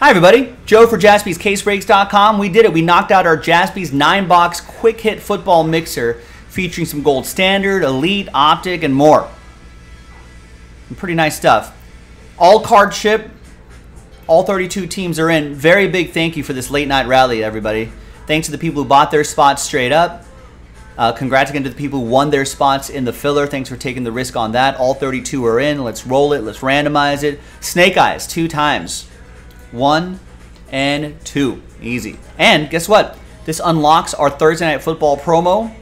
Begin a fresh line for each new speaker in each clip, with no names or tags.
Hi, everybody. Joe for jaspyscasebreaks.com. We did it. We knocked out our Jaspys 9 box quick hit football mixer featuring some gold standard, elite, optic, and more. Pretty nice stuff. All card ship. All 32 teams are in. Very big thank you for this late night rally, everybody. Thanks to the people who bought their spots straight up. Uh, congrats again to the people who won their spots in the filler. Thanks for taking the risk on that. All 32 are in. Let's roll it. Let's randomize it. Snake Eyes, two times one, and two. Easy. And guess what? This unlocks our Thursday Night Football promo.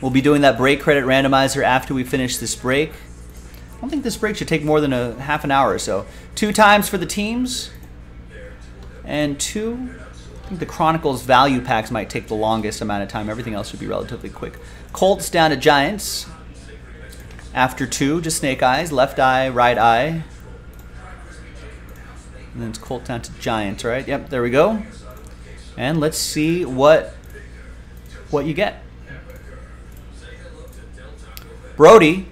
We'll be doing that break credit randomizer after we finish this break. I don't think this break should take more than a half an hour or so. Two times for the teams, and two. I think the Chronicles value packs might take the longest amount of time. Everything else should be relatively quick. Colts down to Giants. After two, just snake eyes, left eye, right eye. And then it's Colt down to Giants, right? Yep, there we go. And let's see what what you get. Brody,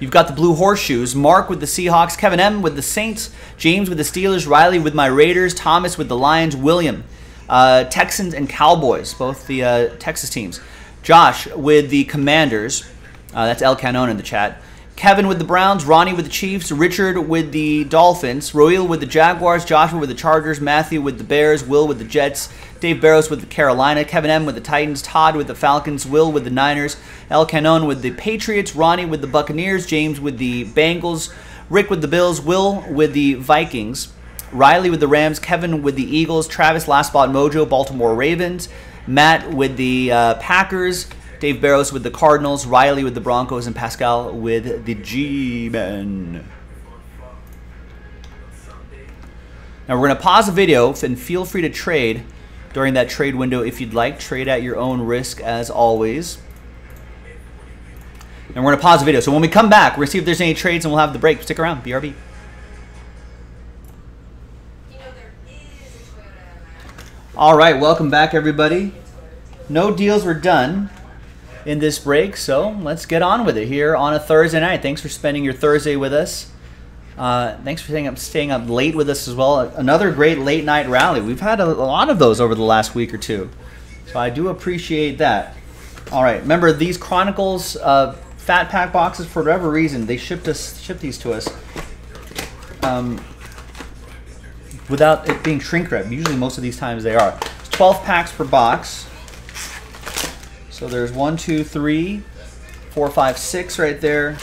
you've got the blue horseshoes. Mark with the Seahawks. Kevin M with the Saints. James with the Steelers. Riley with my Raiders. Thomas with the Lions. William, uh, Texans and Cowboys, both the uh, Texas teams. Josh with the Commanders. Uh, that's El Canon in the chat. Kevin with the Browns, Ronnie with the Chiefs, Richard with the Dolphins, Royal with the Jaguars, Joshua with the Chargers, Matthew with the Bears, Will with the Jets, Dave Barrows with the Carolina, Kevin M with the Titans, Todd with the Falcons, Will with the Niners, El Canon with the Patriots, Ronnie with the Buccaneers, James with the Bengals, Rick with the Bills, Will with the Vikings, Riley with the Rams, Kevin with the Eagles, Travis Last Spot Mojo, Baltimore Ravens, Matt with the uh, Packers, Dave Barrows with the Cardinals, Riley with the Broncos, and Pascal with the G-Men. Now we're going to pause the video and feel free to trade during that trade window if you'd like. Trade at your own risk as always. And we're going to pause the video. So when we come back, we're going to see if there's any trades and we'll have the break. Stick around. BRB. All right, welcome back, everybody. No deals were done in this break. So let's get on with it here on a Thursday night. Thanks for spending your Thursday with us. Uh, thanks for staying up, staying up late with us as well. Another great late night rally. We've had a, lot of those over the last week or two. So I do appreciate that. All right, remember these Chronicles uh, Fat Pack boxes for whatever reason they shipped us shipped these to us um, without it being shrink wrap. Usually, most of these times they are. It's 12 packs per box. So there's one, two, three, four, five, six right there,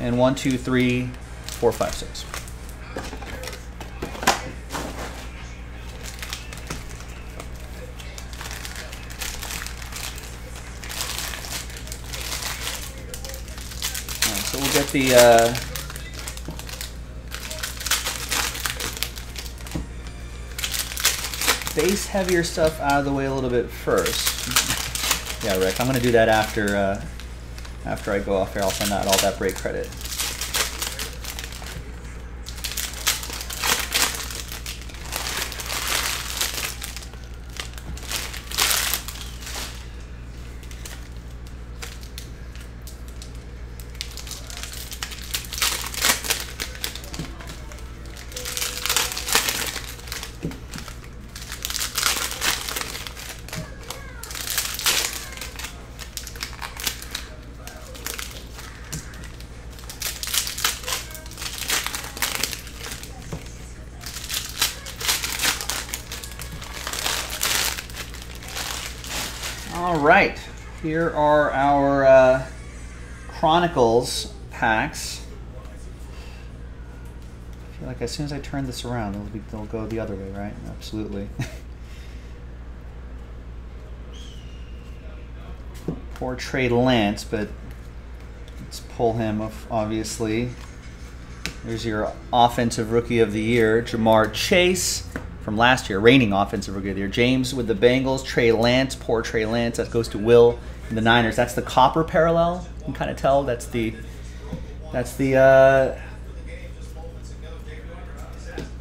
and one, two, three, four, five, six. Right, so we'll get the uh, base heavier stuff out of the way a little bit first. Yeah, Rick, I'm going to do that after uh, after I go off here. I'll send out all that break credit. All right, here are our uh, Chronicles packs. I feel like as soon as I turn this around, they'll, be, they'll go the other way, right? Absolutely. Poor Trey Lance, but let's pull him, off, obviously. There's your Offensive Rookie of the Year, Ja'Marr Chase from last year, reigning offensive rookie of the year. James with the Bengals, Trey Lance, poor Trey Lance. That goes to Will and the Niners. That's the copper parallel. You can kind of tell that's the that's the uh,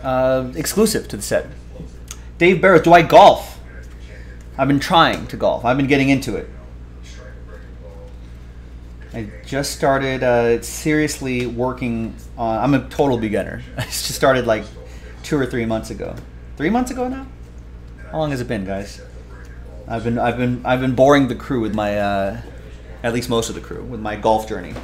uh, exclusive to the set. Dave Barrett, do I golf? I've been trying to golf. I've been getting into it. I just started uh, seriously working on. I'm a total beginner. I just started like two or three months ago. Three months ago now. How long has it been, guys? I've been I've been I've been boring the crew with my uh, at least most of the crew with my golf journey.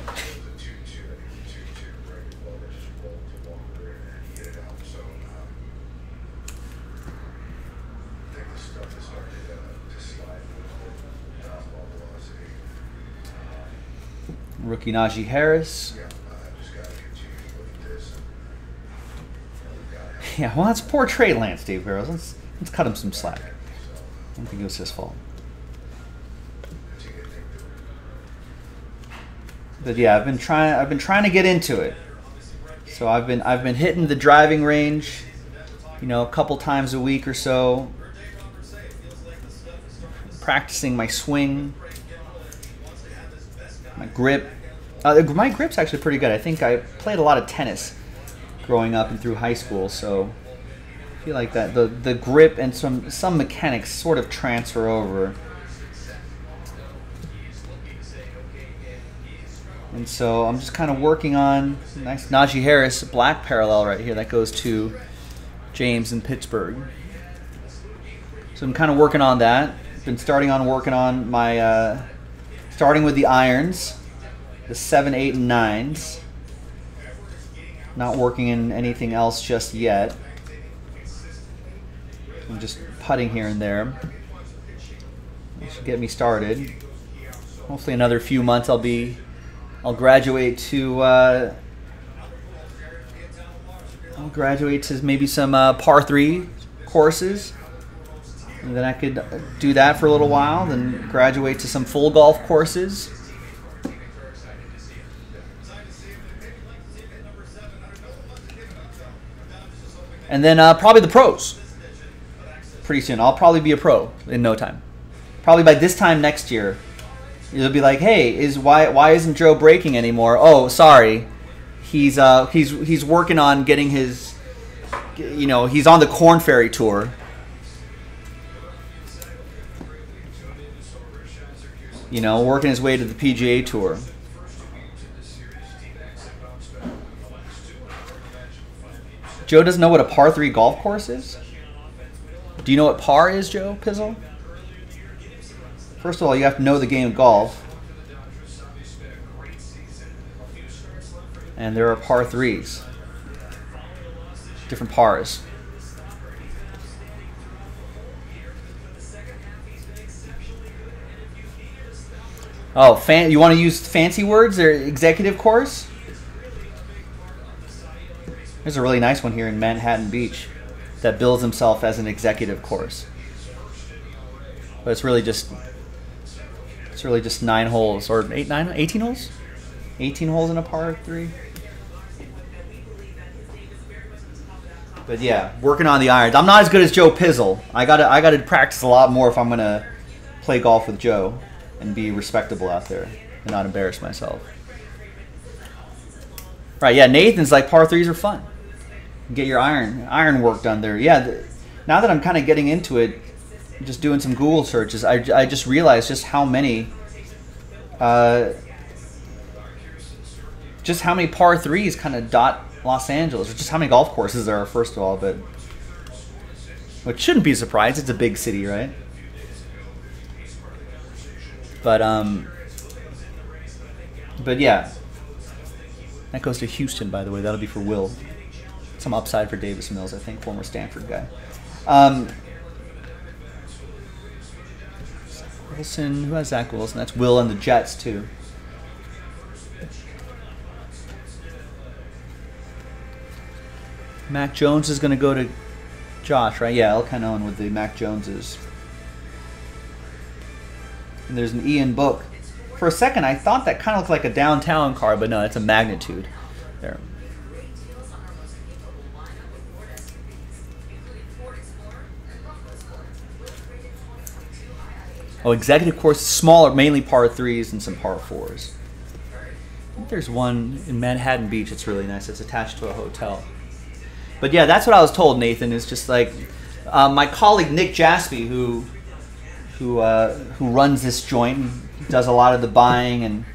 Rookie Najee Harris. Yeah, well, that's poor Trey Lance, Dave Barrows. Let's let's cut him some slack. I don't think it was his fault. But yeah, I've been trying. I've been trying to get into it. So I've been I've been hitting the driving range, you know, a couple times a week or so. Practicing my swing, my grip. Uh, my grip's actually pretty good. I think I played a lot of tennis growing up and through high school, so I feel like that the the grip and some some mechanics sort of transfer over. And so I'm just kind of working on nice Najee Harris black parallel right here that goes to James in Pittsburgh. So I'm kind of working on that. Been starting on working on my uh, starting with the irons, the seven, eight, and nines. Not working in anything else just yet. I'm just putting here and there. That should get me started. Hopefully, another few months I'll be I'll graduate to uh, I'll graduate to maybe some uh, par three courses. And then I could do that for a little while, then graduate to some full golf courses. And then uh, probably the pros. Pretty soon. I'll probably be a pro in no time. Probably by this time next year, It'll be like, hey, is why why isn't Joe breaking anymore? Oh, sorry, he's uh he's he's working on getting his, you know, he's on the Korn Ferry tour. You know, working his way to the PGA tour. Joe doesn't know what a par three golf course is. Do you know what par is, Joe Pizzle? First of all, you have to know the game of golf. And there are par threes. Different pars. Oh, fan, you want to use fancy words or executive course? There's a really nice one here in Manhattan Beach that bills himself as an executive course. But it's really just it's really just nine holes or eight, nine, 18 holes, 18 holes in a par three. But yeah, working on the irons. I'm not as good as Joe Pizzle. I gotta I gotta practice a lot more if I'm gonna play golf with Joe and be respectable out there and not embarrass myself. Right? Yeah, Nathan's like par threes are fun. Get your iron iron work done there. Yeah. The, now that I'm kind of getting into it, just doing some Google searches, I, I just realized just how many, uh, just how many par threes kind of dot Los Angeles, or just how many golf courses there are, first of all, but which shouldn't be a surprise. It's a big city, right? But um, but yeah, that goes to Houston, by the way. That'll be for Will. Some upside for Davis Mills, I think, former Stanford guy. Um, Wilson. Who has Zach Wilson? That's Will and the Jets too. Mac Jones is going to go to Josh, right? Yeah, El Canon with the Mac Joneses. And there's an Ian Book. For a second, I thought that kind of looked like a downtown car, but no, it's a magnitude. There. Oh, executive course, smaller, mainly par threes and some par fours. I think there's one in Manhattan Beach. It's really nice. It's attached to a hotel. But yeah, that's what I was told. Nathan is just like uh, my colleague Nick Jaspy, who who uh, who runs this joint, does a lot of the buying and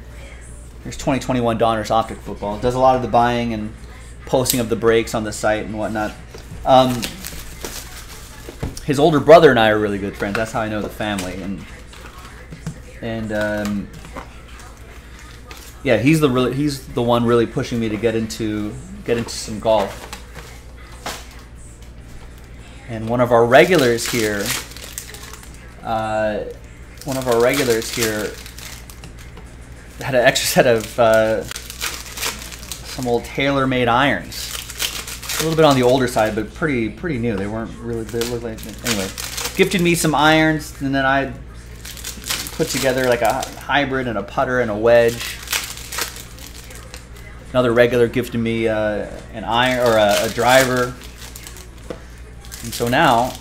there's 2021 Donruss Optic Football. Does a lot of the buying and posting of the breaks on the site and whatnot. Um, his older brother and I are really good friends. That's how I know the family. And and um, yeah, he's the really he's the one really pushing me to get into get into some golf. And one of our regulars here, uh, one of our regulars here had an extra set of uh, some old TaylorMade irons. A little bit on the older side, but pretty pretty new. They weren't really. They looked like anyway. Gifted me some irons, and then I put together like a hybrid and a putter and a wedge. Another regular gifted me uh, an iron or a, a, driver, and so now,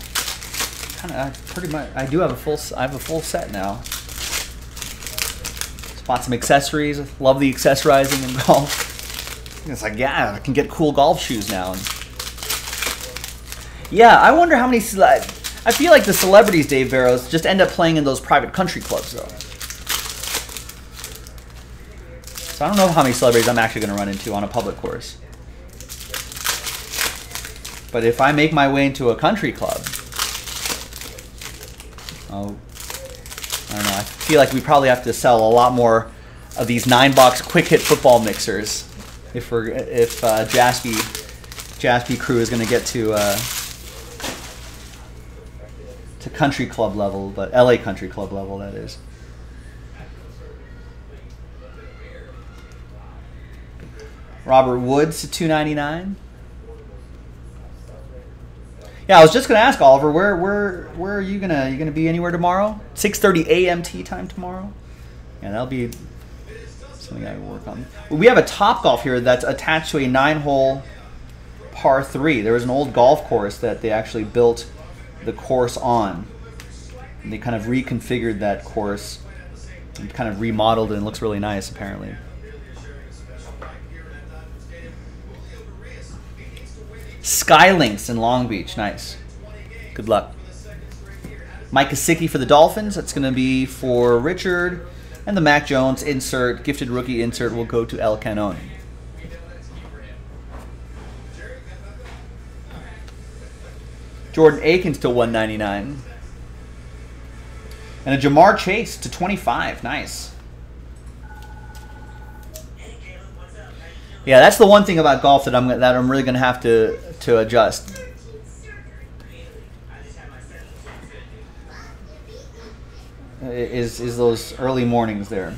kind of pretty much, I do have a full. I have a full set now. Bought some accessories. Love the accessorizing in golf. It's like, yeah, I can get cool golf shoes now. And yeah, I wonder how many. I feel like the celebrities, Dave Barrows, just end up playing in those private country clubs, though. So I don't know how many celebrities I'm actually going to run into on a public course. But if I make my way into a country club, I don't know. I feel like we probably have to sell a lot more of these nine box quick hit football mixers if we're if uh, Jaspy crew is going to get to uh, to country club level, but LA country club level that is. Robert Woods to 299. Yeah, I was just gonna ask Oliver, where where where are you gonna you gonna be anywhere tomorrow? 6:30 a.m. tee time tomorrow. Yeah, that'll be something I work on. We have a Top Golf here that's attached to a nine-hole par three. There was an old golf course that they actually built the course on. And they kind of reconfigured that course and kind of remodeled it and it looks really nice apparently. Skylinks in Long Beach, nice. Good luck. Mike Gesicki for the Dolphins. That's going to be for Richard. And the Mac Jones insert, gifted rookie insert, will go to El Canon. Jordan Akins to 199. And a Ja'Marr Chase to 25. Nice. Yeah, that's the one thing about golf that I'm that I'm really going to have to to adjust. is is those early mornings there.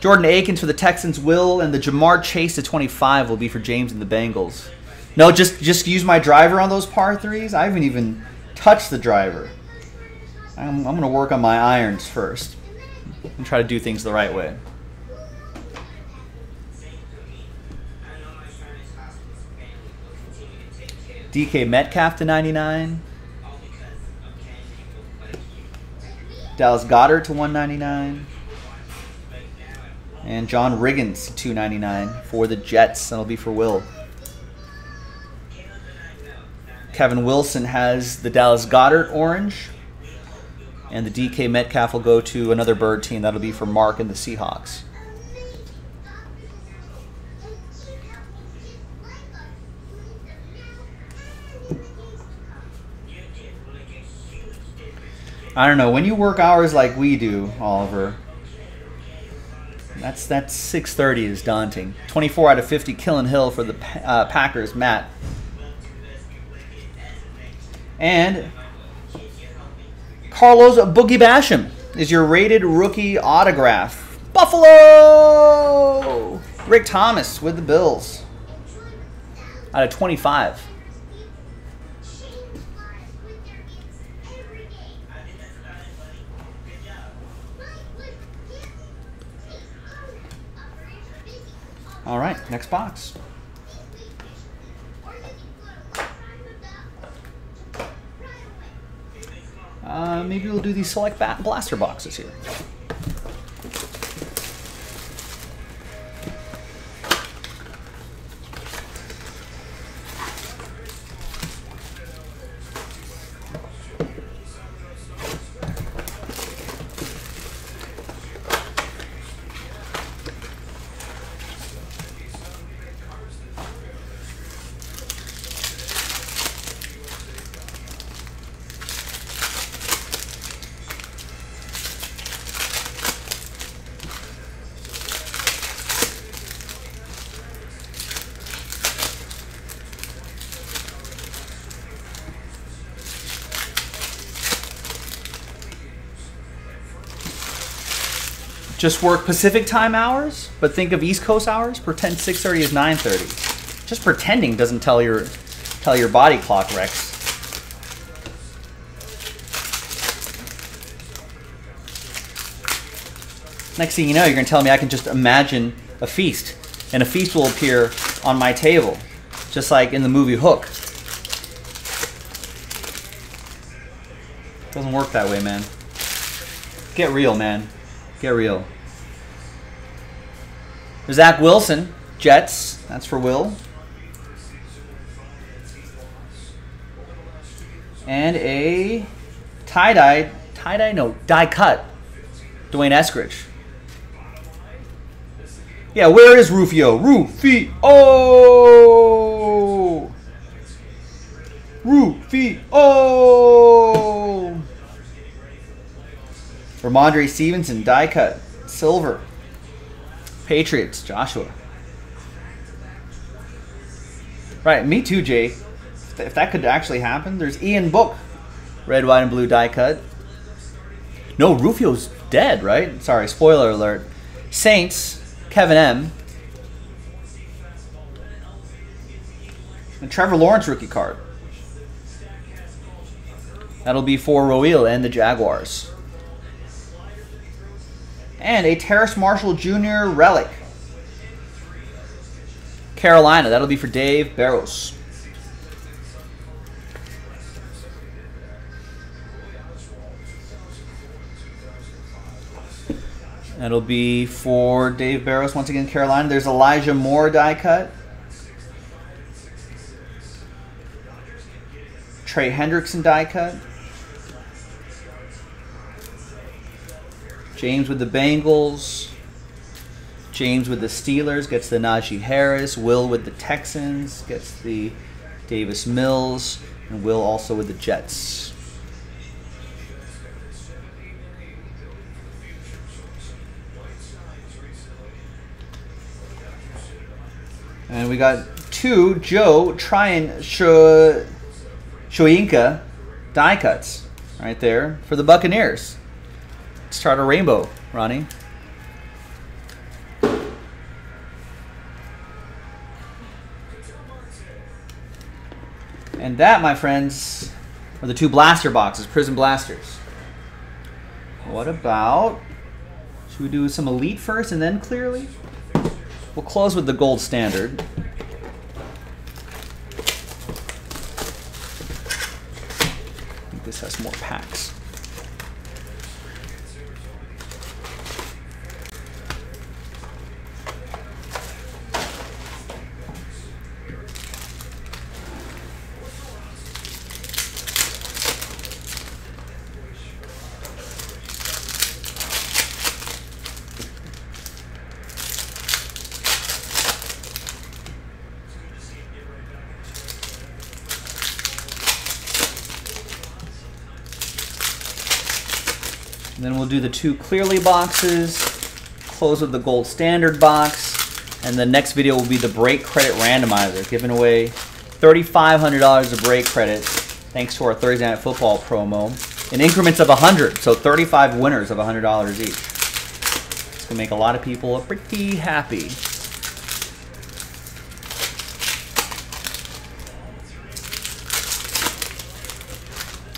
Jordan Akins for the Texans will, and the Ja'Marr Chase to 25 will be for James and the Bengals. No, just just use my driver on those par threes. I haven't even touched the driver. I'm, I'm going to work on my irons first and try to do things the right way. DK Metcalf to 99. Dallas Goedert to 199. And John Riggins to 299 for the Jets. That'll be for Will. Kevin Wilson has the Dallas Goedert orange. And the DK Metcalf will go to another bird team. That'll be for Mark and the Seahawks. I don't know. When you work hours like we do, Oliver, that's that's 6:30 is daunting. 24 out of 50 Kylin Hill for the uh, Packers, Matt. And Carlos Boogie Basham is your rated rookie autograph. Buffalo! Rick Thomas with the Bills. Out of 25. All right, next box. Uh, maybe we'll do these select blaster boxes here. Just work Pacific time hours, but think of East Coast hours. Pretend 6:30 is 9:30. Just pretending doesn't tell your tell your body clock, Rex. Next thing you know, you're going to tell me I can just imagine a feast, and a feast will appear on my table, just like in the movie Hook. Doesn't work that way, man. Get real, man. Get real. Zach Wilson, Jets. That's for Will. And a tie-dye, tie-dye, no, die cut. D'Wayne Eskridge. Yeah, where is Rufio? Rufio! Rufio! Rhamondre Stevenson, die cut, silver. Patriots, Joshua. Right, me too, Jay. If that could actually happen, there's Ian Book, red, white, and blue die cut. No, Rufio's dead, right? Sorry, spoiler alert. Saints, Kevin M. And Trevor Lawrence rookie card. That'll be for Roel and the Jaguars. And a Terrace Marshall Jr. relic. Carolina. That'll be for Dave Barrows. That'll be for Dave Barrows once again, Carolina. There's Elijah Moore die cut. Trey Hendrickson die cut. James with the Bengals. James with the Steelers gets the Najee Harris. Will with the Texans gets the Davis Mills. And Will also with the Jets. And we got two Joe Tryon Shoyinka die cuts right there for the Buccaneers. Let's start a rainbow, Ronnie. And that, my friends, are the two blaster boxes, Prism Blasters. What about, should we do some Elite first and then Clearly? We'll close with the gold standard. I think this has more packs. Then we'll do the two clearly boxes, close with the gold standard box, and the next video will be the break credit randomizer, giving away $3,500 of break credit thanks to our Thursday Night Football promo in increments of 100, so 35 winners of $100 each. It's going to make a lot of people pretty happy.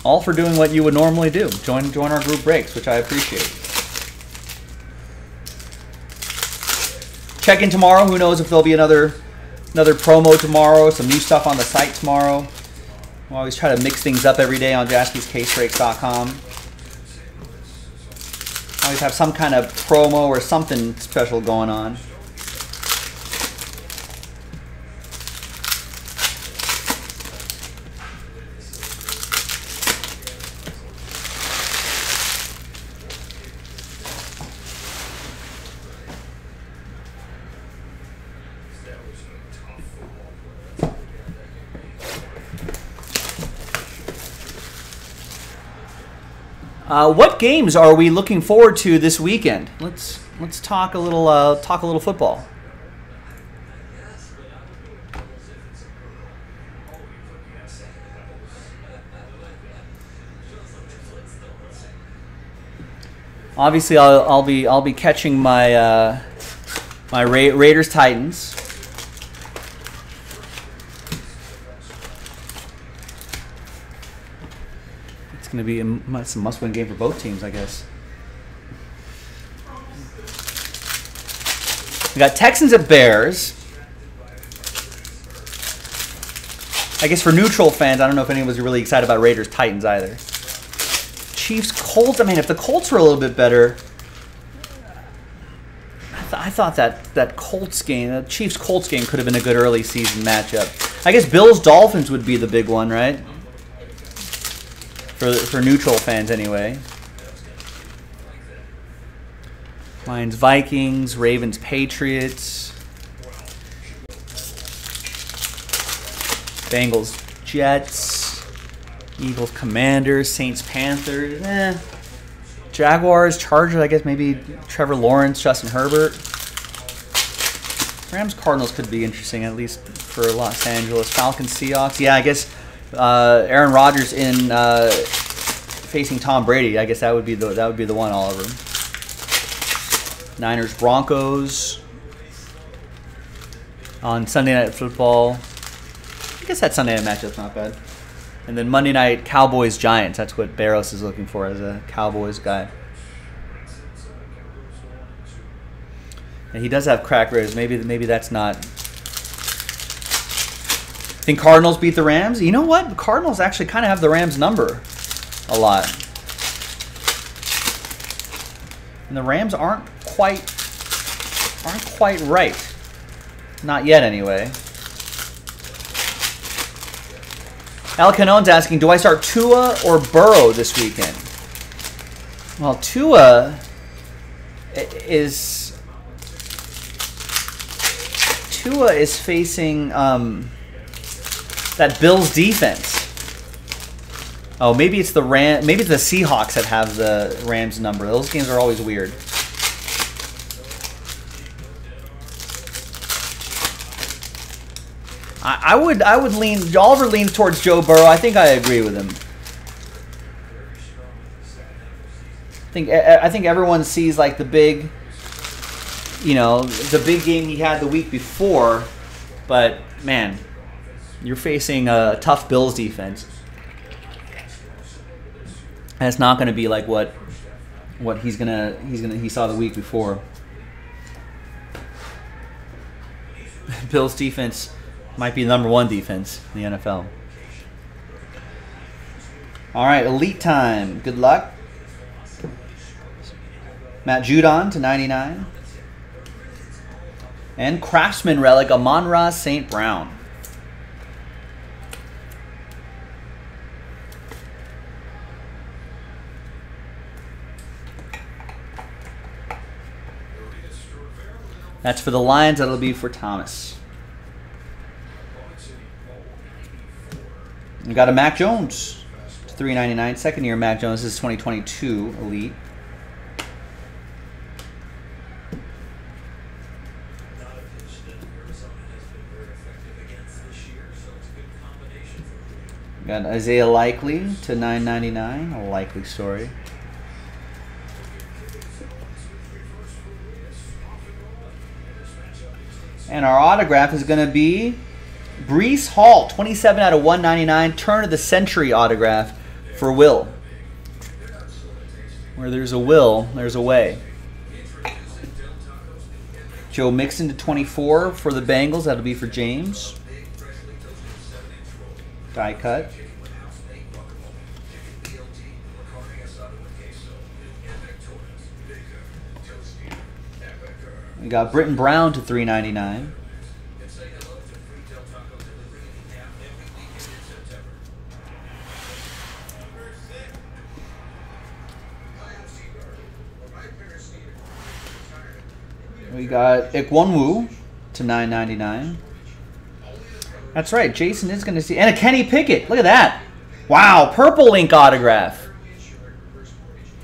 All for doing what you would normally do. Join join our group breaks, which I appreciate. Check in tomorrow. Who knows if there'll be another another promo tomorrow, some new stuff on the site tomorrow. We always try to mix things up every day on jaspyscasebreaks.com. Always have some kind of promo or something special going on. Uh, what games are we looking forward to this weekend? Let's let's talk a little uh, talk a little football. Obviously, I'll, I'll be I'll be catching my uh, my Ra- Raiders Titans. Going to be a, it's a must-win game for both teams, I guess. We got Texans at Bears. I guess for neutral fans, I don't know if anyone was really excited about Raiders Titans either. Chiefs Colts. I mean, if the Colts were a little bit better, I, th- I thought that that Colts game, the Chiefs Colts game, could have been a good early season matchup. I guess Bills Dolphins would be the big one, right? For for neutral fans, anyway. Lions Vikings, Ravens Patriots. Bengals, Jets, Eagles, Commanders, Saints, Panthers. Eh. Jaguars, Chargers. I guess maybe Trevor Lawrence, Justin Herbert. Rams, Cardinals could be interesting at least for Los Angeles. Falcons, Seahawks. Yeah, I guess uh, Aaron Rodgers in uh, facing Tom Brady. I guess that would be the that would be the one, Oliver. Niners, Broncos on Sunday Night Football. I guess that Sunday night matchup's not bad. And then Monday night, Cowboys Giants. That's what Barros is looking for as a Cowboys guy. And he does have crack. Maybe maybe that's not. Think Cardinals beat the Rams? You know what? The Cardinals actually kind of have the Rams number a lot. And the Rams aren't quite aren't quite right. Not yet anyway. Al Canone's asking, do I start Tua or Burrow this weekend? Well, Tua is Tua is facing um, that Bills defense. Oh, maybe it's the Ram. Maybe it's the Seahawks that have the Rams number. Those games are always weird. I, I would I would lean Oliver leans towards Joe Burrow. I think I agree with him. I think I think everyone sees like the big, you know, the big game he had the week before, but man, you're facing a tough Bills defense. It's not going to be like what what he's gonna he's gonna he saw the week before. Bills defense might be the number one defense in the NFL. All right, elite time. Good luck. Matt Judon to 99. And Craftsman relic, Amon-Ra St. Brown. That's for the Lions. That'll be for Thomas. We got a Mac Jones, three ninety nine. Second year Mac Jones. This is twenty twenty two elite. Got Isaiah Likely to nine ninety nine. A likely story. And our autograph is going to be Breece Hall, 27 out of 199, turn of the century autograph for Will. Where there's a will, there's a way. Joe Mixon to 24 for the Bengals. That'll be for James. Die cut. We got Britton Brown to 399. We got Ekwonu to 999. That's right. Jason is going to see. And a Kenny Pickett. Look at that. Wow. Purple ink autograph.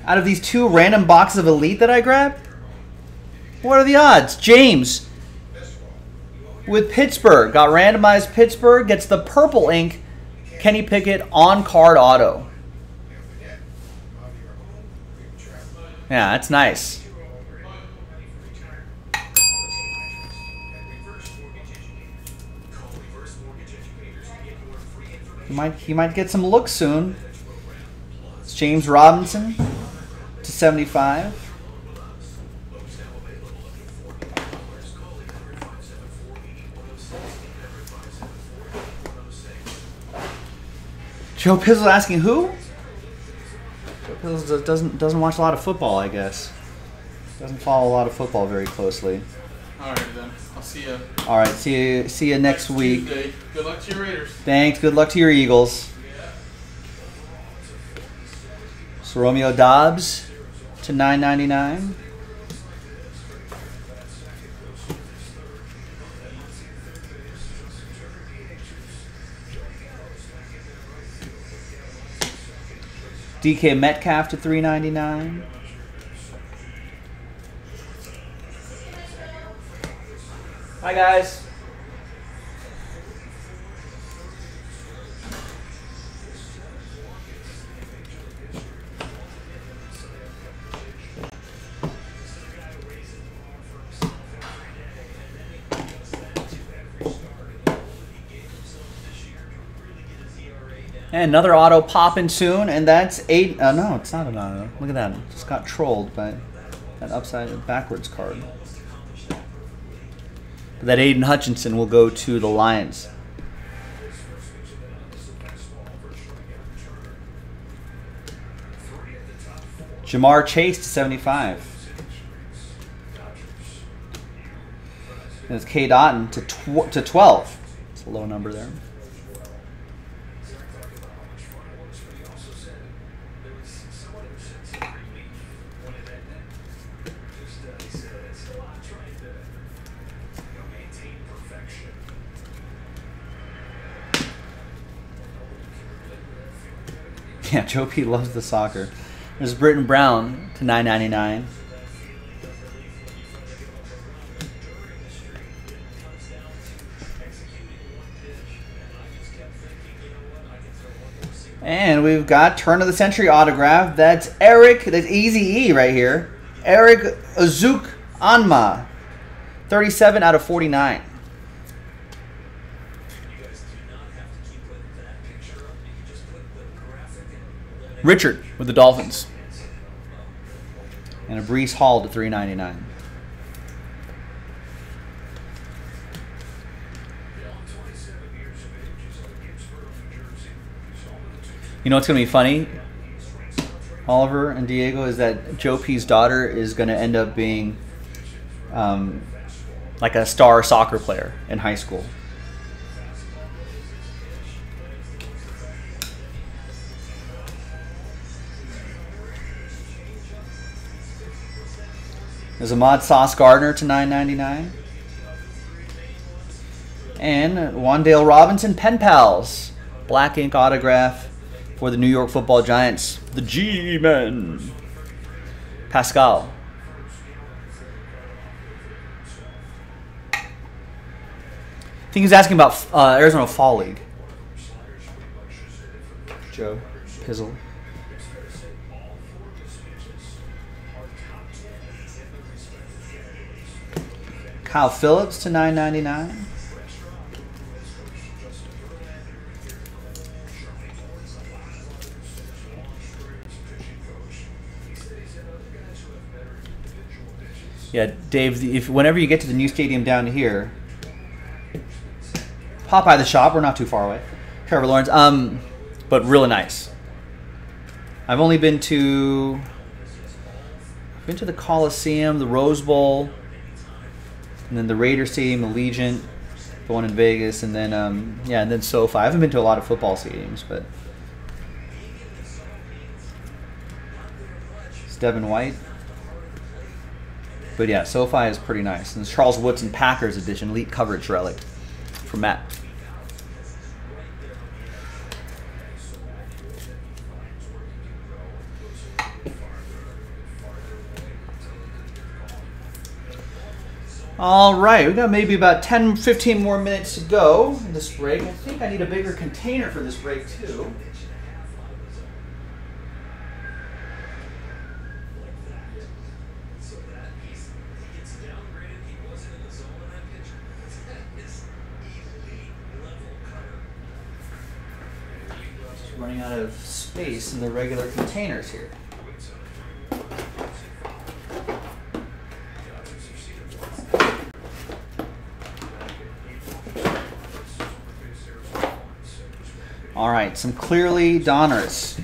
Out of these two random boxes of Elite that I grabbed? What are the odds? James with Pittsburgh. Got randomized Pittsburgh. Gets the purple ink Kenny Pickett on card auto.
Yeah, that's nice. He might he might get some looks soon. It's James Robinson to 75. Joe Pizzle asking who? Joe Pizzle doesn't doesn't watch a lot of football, I guess. Doesn't follow a lot of football very closely.
All right then. I'll see you.
All right, see you see you next week.
Tuesday. Good luck to your Raiders.
Thanks. Good luck to your Eagles. So Romeo Doubs to 9.99. DK Metcalf to 3.99. Hi guys. Another auto popping soon, and that's eight. Uh, no, it's not an auto. Look at that. Just got trolled by that upside backwards card. But that Aidan Hutchinson will go to the Lions. Ja'Marr Chase to 75. And it's K. Dotton to, tw to 12. It's a low number there. Yeah, Joe P loves the soccer. There's Britton Brown to 9.99. And we've got turn of the century autograph. That's Eric. That's Easy E right here. Eric Azuk Anma, 37 out of 49. Richard with the Dolphins. And a Breece Hall to 399. You know what's going to be funny, Oliver and Diego, is that Joe P's daughter is going to end up being um, like a star soccer player in high school. There's Ahmad Sauce Gardner to 9.99. And Wan'Dale Robinson Pen Pals. Black ink autograph for the New York football giants. The G-Men. Pascal. I think he's asking about uh, Arizona Fall League. Joe Pizzle. Kyle Phillips to 9.99. Yeah, Dave. If whenever you get to the new stadium down here, pop by the shop. We're not too far away. Trevor Lawrence. Um, but really nice. I've only been to been to the Coliseum, the Rose Bowl, and then the Raider Stadium, Allegiant, the one in Vegas, and then um, yeah, and then SoFi. I haven't been to a lot of football stadiums, but it's Devin White. But yeah, SoFi is pretty nice. And it's Charles Woodson Packers edition, elite coverage relic from Matt. All right, we've got maybe about 10, 15 more minutes to go in this break. I think I need a bigger container for this break too.
Running out of space in the regular containers here. All right, some clearly Donruss.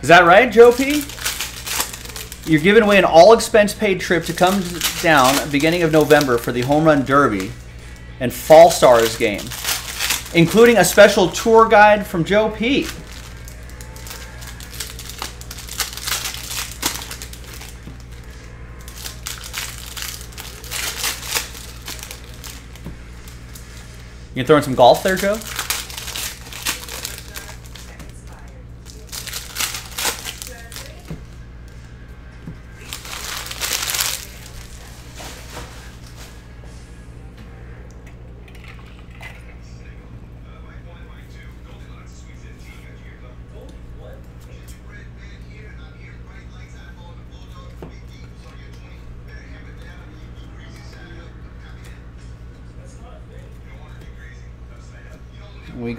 Is that right, Joe P? You're giving away an all expense paid trip to come down beginning of November for the Home Run Derby and Fall Stars game, including a special tour guide from Joe P. You throwing some golf there, Joe?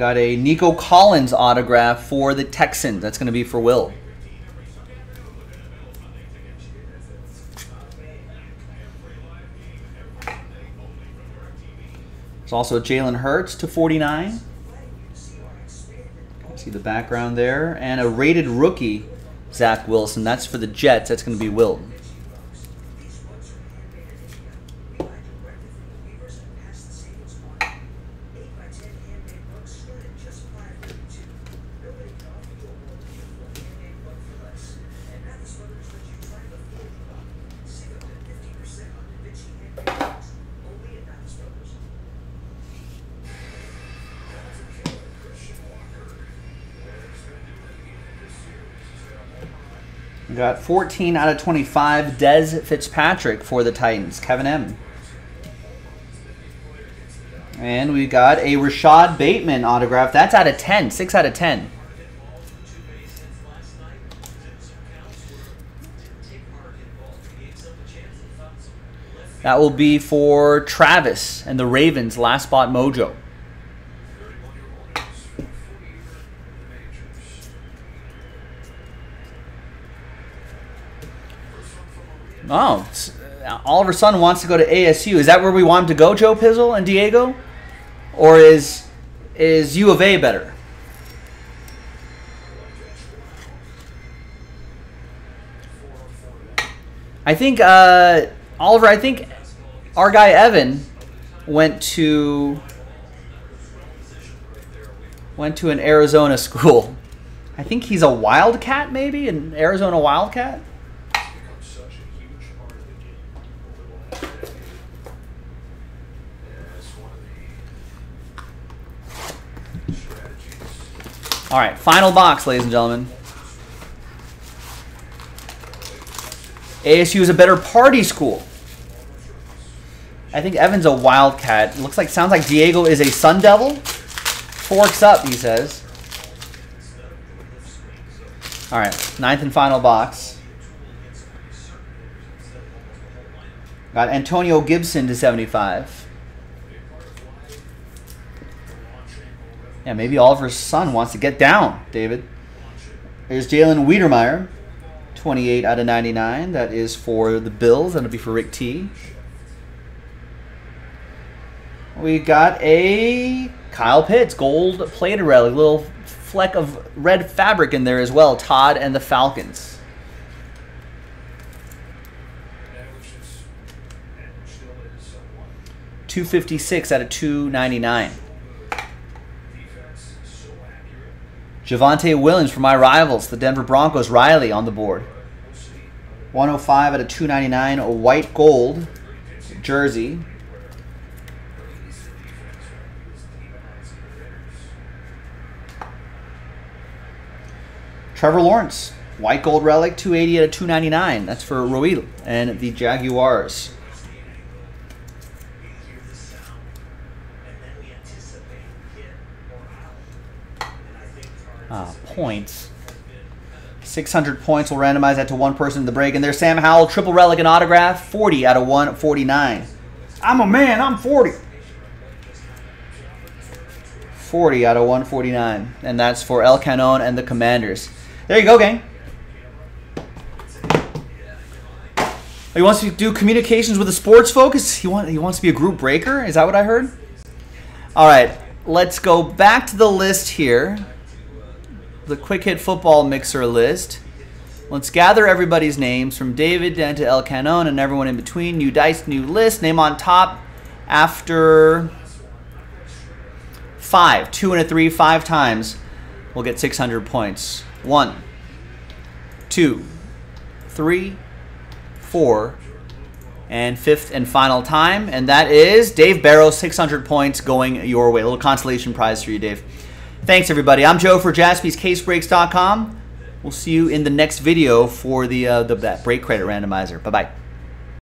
Got a Nico Collins autograph for the Texans. That's going to be for Will. It's also Jalen Hurts to 49. See the background there. And a rated rookie, Zach Wilson. That's for the Jets. That's going to be Will. Got 14 out of 25, Dez Fitzpatrick for the Titans, Kevin M. And we got a Rashod Bateman autograph. That's out of 10, 6 out of 10. That will be for Travis and the Ravens, last spot mojo. Oh, Oliver Sun wants to go to ASU. Is that where we want him to go, Joe Pizzle and Diego? Or is is U of A better? I think uh, Oliver. I think our guy Evan went to went to an Arizona school. I think he's a Wildcat, maybe an Arizona Wildcat. All right, final box, ladies and gentlemen. ASU is a better party school. I think Evan's a Wildcat. Looks like, sounds like Diego is a Sun Devil. Forks up, he says. All right, ninth and final box. Got Antonio Gibson to 75. Yeah, maybe Oliver's son wants to get down, David. There's Jalen Wydermyer, 28 out of 99. That is for the Bills. That'll be for Rick T. We got a Kyle Pitts, gold plated relic, little fleck of red fabric in there as well. Todd and the Falcons. Two fifty six out of two ninety nine. Javonte Williams for my rivals, the Denver Broncos. Riley on the board. 105 out of 299, a white gold jersey. Trevor Lawrence, white gold relic, 280 out of 299. That's for Roel and the Jaguars. Uh, points. 600 points. We'll randomize that to one person in the break. And there's Sam Howell, triple relic and autograph, 40 out of 149. I'm a man, I'm 40. 40 out of 149. And that's for El Canon and the Commanders. There you go, gang. He wants to do communications with a sports focus. He, want, he wants to be a group breaker. Is that what I heard? All right, let's go back to the list here. The quick hit football mixer list. Let's gather everybody's names from David down to El Canon and everyone in between. New dice, new list. Name on top after five. Two and a three, five times. We'll get 600 points. One, two, three, four, and fifth and final time, and that is Dave Barrow, 600 points going your way. A little consolation prize for you, Dave. Thanks, everybody. I'm Joe for jaspyscasebreaks.com. We'll see you in the next video for the, uh, the break credit randomizer. Bye-bye.